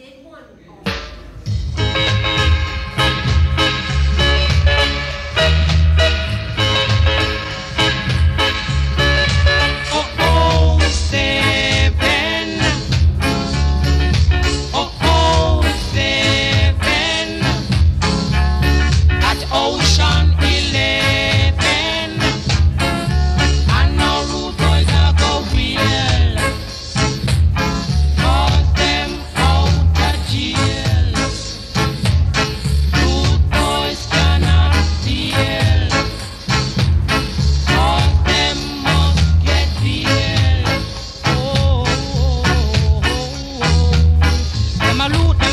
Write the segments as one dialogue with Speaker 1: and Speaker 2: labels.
Speaker 1: did one.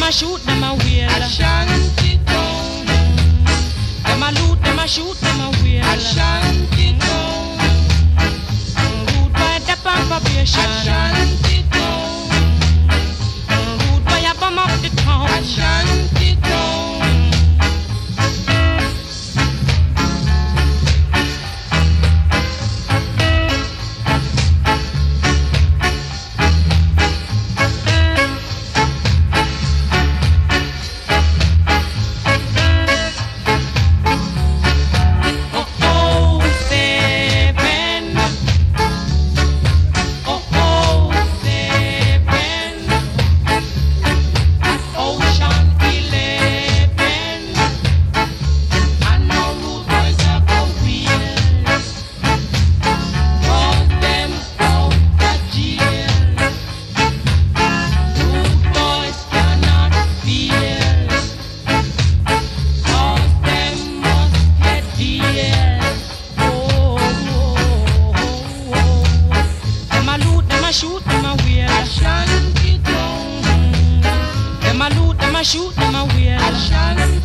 Speaker 2: Loot, shoot, a loot, them a shoot,